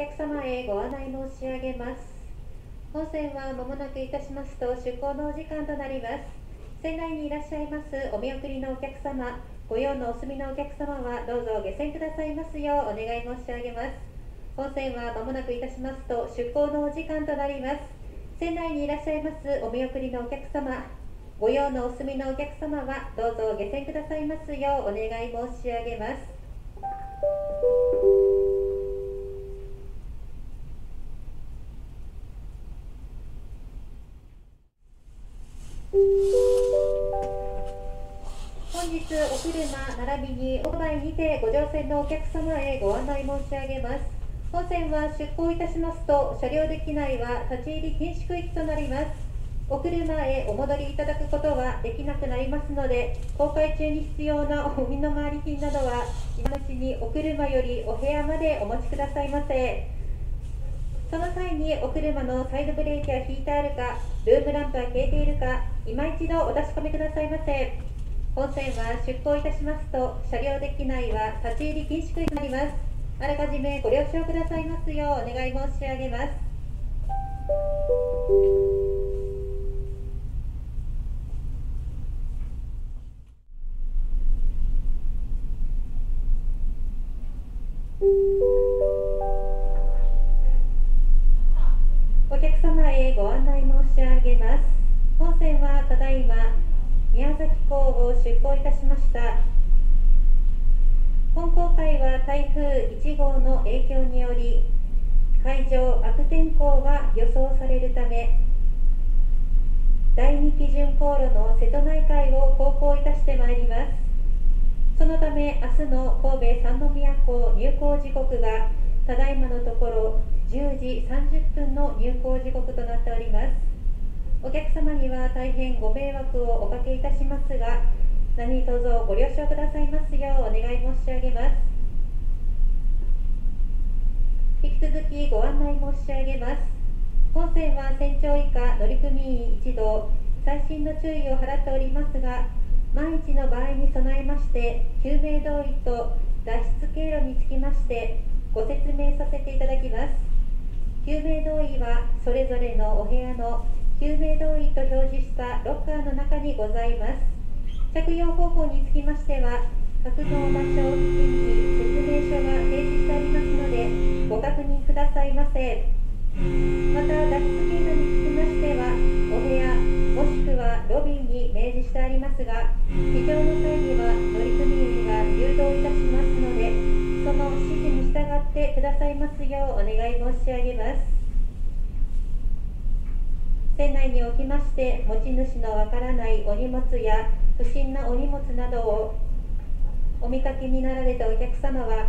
客様へご案内申し上げます。本線はまもなくいたしますと出港のお時間となります。船内にいらっしゃいますお見送りのお客様ご用のお済みのお客様はどうぞ下船くださいますようお願い申し上げます。本線はまもなくいたしますと出港のお時間となります。船内にいらっしゃいますお見送りのお客様ご用のお済みのお客様はどうぞ下船くださいますようお願い申し上げます。本日お車並びにお前にてご乗船のお客様へご案内申し上げます。本線は出港いたしますと車両デッキ内は立ち入り禁止区域となります。お車へお戻りいただくことはできなくなりますので航海中に必要なお身の回り品などは今のうちにお車よりお部屋までお持ちくださいませ。その際にお車のサイドブレーキは引いてあるかルームランプは消えているか今一度お確かめくださいませ。本線は出港いたしますと車両デッキ内は立ち入り禁止区域になります。あらかじめご了承くださいますようお願い申し上げます。た。本航海は台風1号の影響により海上悪天候が予想されるため第2基準航路の瀬戸内海を航行いたしてまいります。そのため明日の神戸三宮港入港時刻がただいまのところ10時30分の入港時刻となっております。お客様には大変ご迷惑をおかけいたしますが何卒ご了承くださいますようお願い申し上げます。引き続きご案内申し上げます。本線は船長以下乗組員一同細心の注意を払っておりますが万一の場合に備えまして救命胴衣と脱出経路につきましてご説明させていただきます。救命胴衣はそれぞれのお部屋の救命胴衣と表示したロッカーの中にございます。着用方法につきましては格納場所付近に説明書が提示してありますのでご確認くださいませ。また脱出経路につきましてはお部屋もしくはロビーに明示してありますが非常の際には乗組員が誘導いたしますのでその指示に従ってくださいますようお願い申し上げます。船内におきまして持ち主のわからないお荷物や不審なお荷物などをお見かけになられたお客様は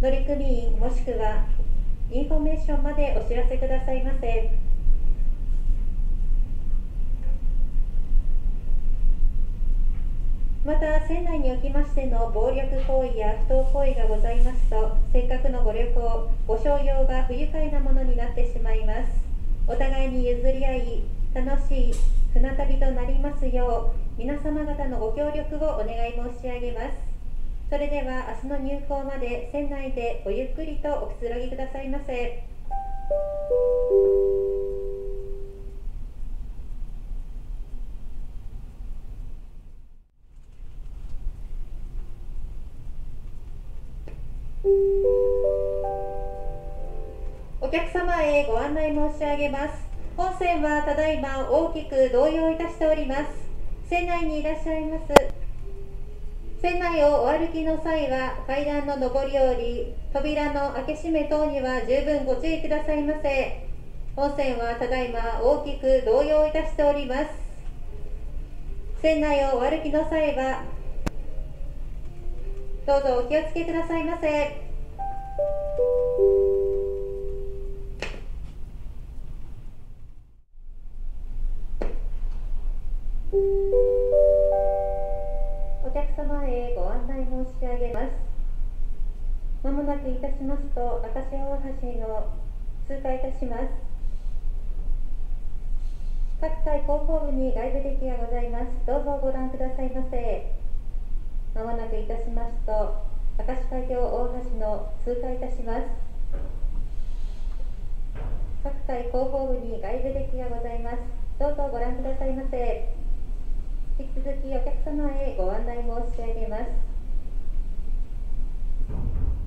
乗組員もしくはインフォメーションまでお知らせくださいませ。また船内におきましての暴力行為や不当行為がございますとせっかくのご旅行ご商用が不愉快なものになってしまいます。お互いに譲り合い楽しい船旅となりますよう皆様方のご協力をお願い申し上げます。それでは明日の入港まで船内でごゆっくりとおくつろぎくださいませ。お客様へご案内申し上げます。本線はただいま大きく動揺いたしております。船内にいらっしゃいます。船内をお歩きの際は階段の上り下り扉の開け閉め等には十分ご注意くださいませ。本線はただいま大きく動揺いたしております。船内をお歩きの際はどうぞお気をつけくださいませ。様へご案内申し上げます。まもなくいたしますと明石大橋の通過いたします。各階後方部に外部デッキがございます。どうぞご覧くださいませ。まもなくいたしますと明石海峡大橋の通過いたします。各階後方部に外部デッキがございます。どうぞご覧くださいませ。引き続きお客様へご案内申し上げます。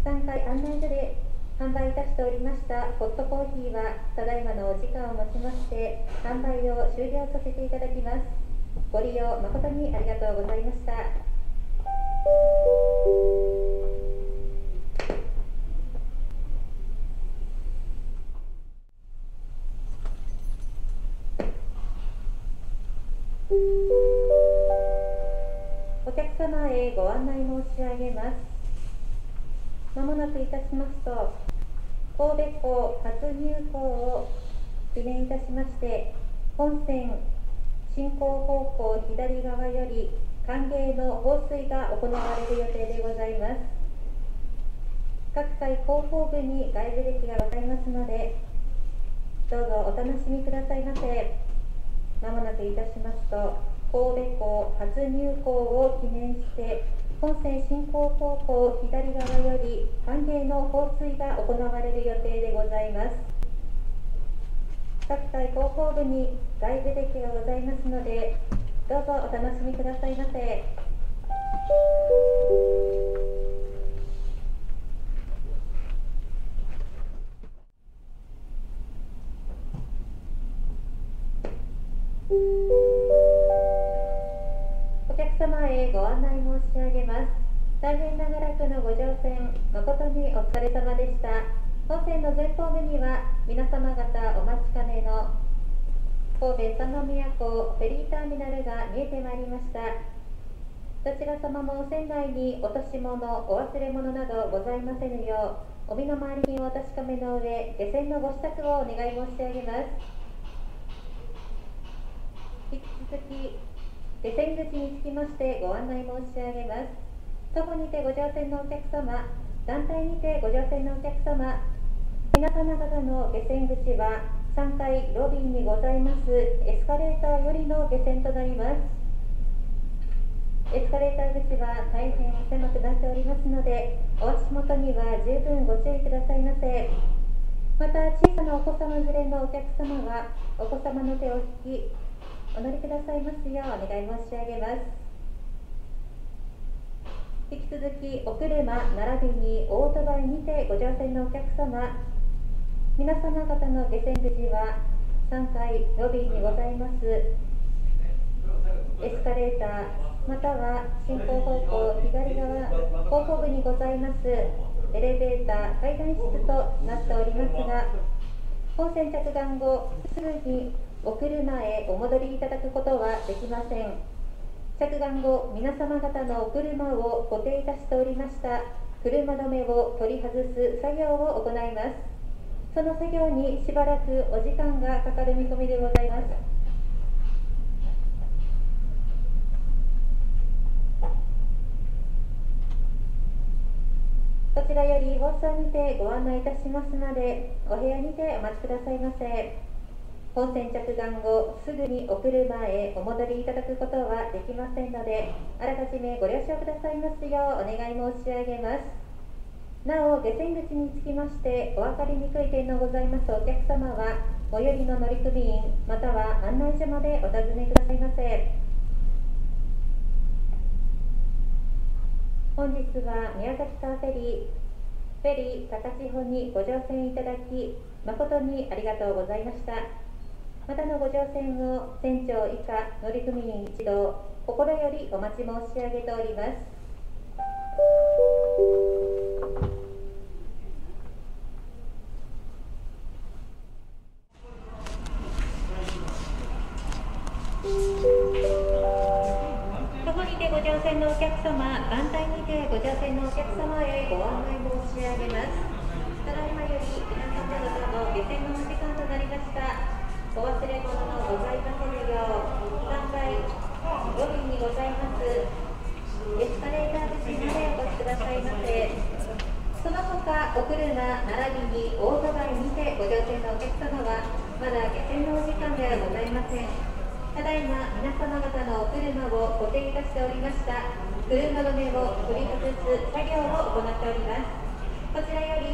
3階案内所で販売いたしておりましたホットコーヒーはただいまのお時間をもちまして販売を終了させていただきます。ご利用誠にありがとうございました。上げます。まもなくいたしますと神戸港初入港を記念いたしまして本線進行方向左側より歓迎の放水が行われる予定でございます。各階後方部に外部デッキがございますのでどうぞお楽しみくださいませ。まもなくいたしますと神戸港初入港を記念して本線進行方向左側より歓迎の放水が行われる予定でございます。各隊後方部に外部デッキがございますのでどうぞお楽しみくださいませ。様へご案内申し上げます。大変長らくのご乗船誠にお疲れ様でした。本線の前方部には皆様方お待ちかねの神戸三宮港フェリーターミナルが見えてまいりました。どちら様も船内に落とし物お忘れ物などございませぬようお身の回りにお確かめの上下船のご支度をお願い申し上げます。引き続き下船口につきましてご案内申し上げます。徒歩にてご乗船のお客様団体にてご乗船のお客様皆様方の下船口は3階ロビーにございますエスカレーターよりの下船となります。エスカレーター口は大変狭くなっておりますのでお足元には十分ご注意くださいませ。また小さなお子様連れのお客様はお子様の手を引きお乗りくださいますようお願い申し上げます。引き続きお車並びにオートバイにてご乗船のお客様皆様方の下船口は3階ロビーにございます。エスカレーターまたは進行方向左側後方部にございます。エレベーター階段室となっておりますが本線着岸後すぐにお車へお戻りいただくことはできません。着岸後皆様方のお車を固定いたしておりました車止めを取り外す作業を行います。その作業にしばらくお時間がかかる見込みでございます。こちらより放送にてご案内いたしますのでお部屋にてお待ちくださいませ。本線着岸後すぐにお車へお戻りいただくことはできませんのであらかじめご了承くださいますようお願い申し上げます。なお下船口につきましてお分かりにくい点のございますお客様は最寄りの乗組員または案内所までお尋ねくださいませ。本日は宮崎川フェリーフェリー高千穂にご乗船いただき誠にありがとうございました。またのご乗船を船長以下乗組員一同心よりお待ち申し上げておりますここにてご乗船のお客様、団体にてご乗船のお客様へご案内申し上げます。ただいまより皆様方の下船のお時間となりました。お忘れ物のございませよう階にございますエスカレーターまでお越しくださいませその他お車並びににてご乗のお客様はまだ下船のお時間ではございませんただいま皆様方のお車をご定いたしておりました車止めを取り外す。作業を行っておりますこちらより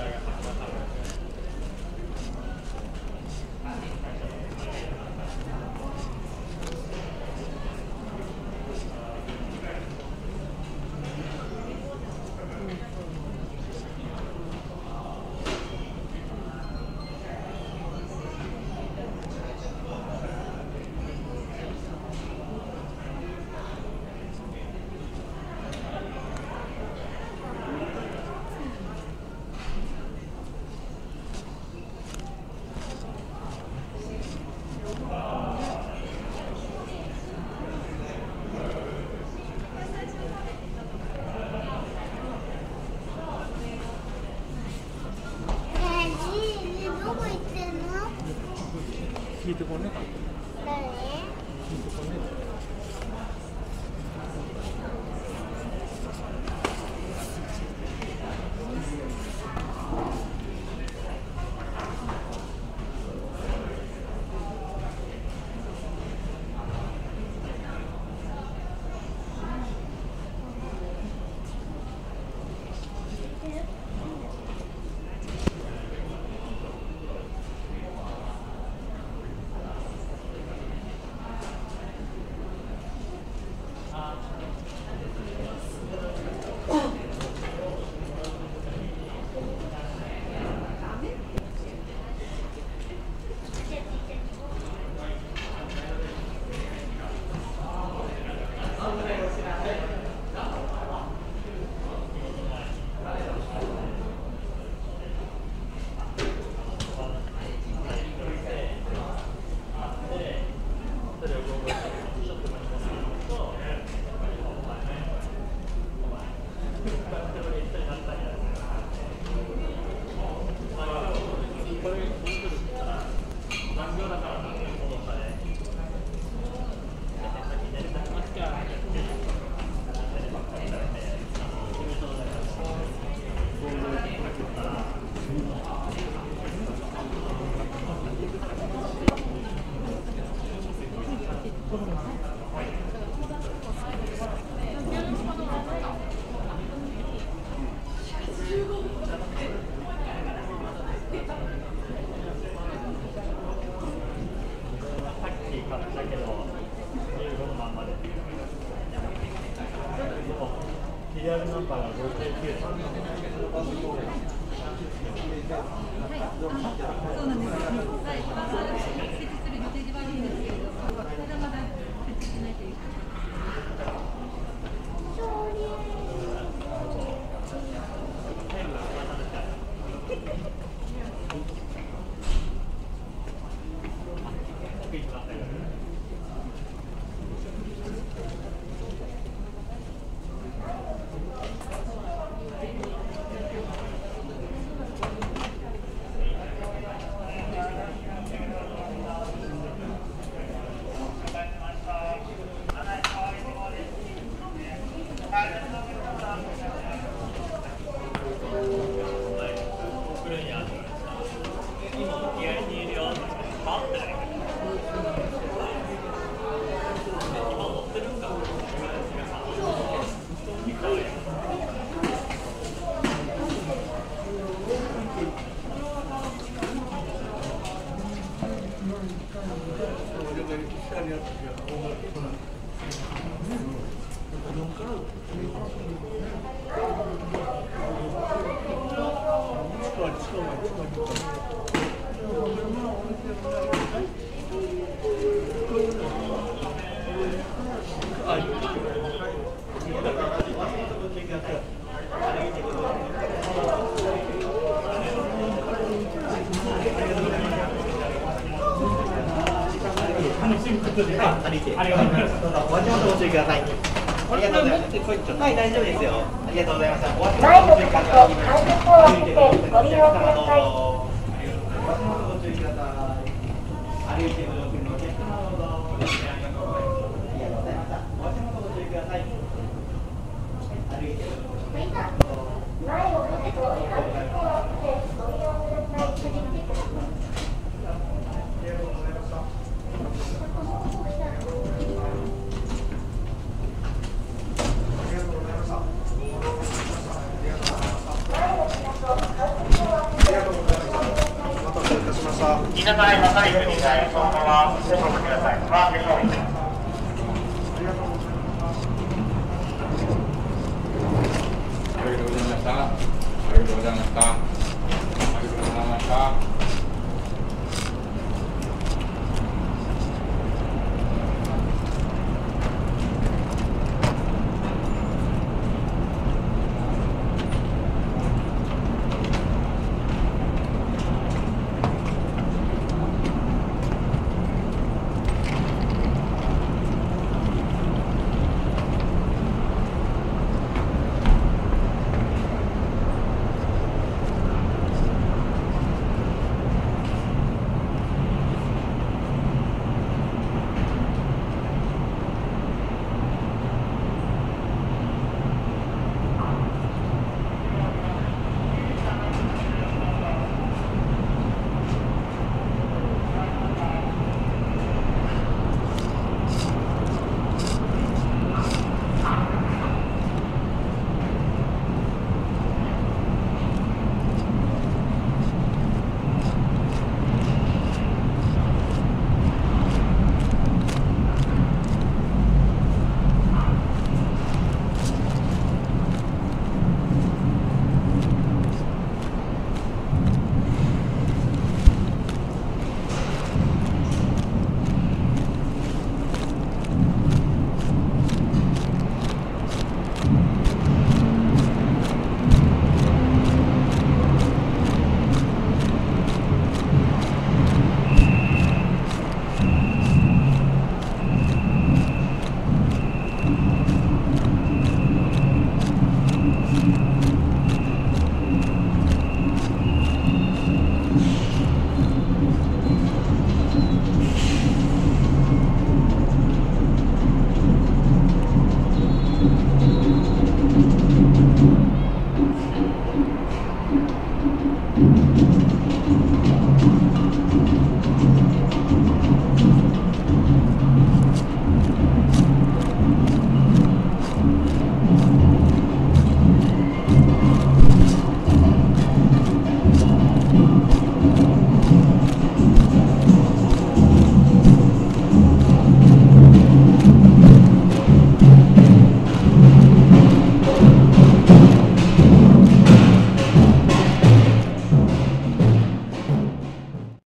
Thank you. ありがとうございました。前の方と安全をーけてご利用ください。皆さ、いそのままご登録ください。